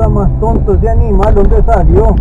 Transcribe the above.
está más tonto ese animal, ¿dónde salió?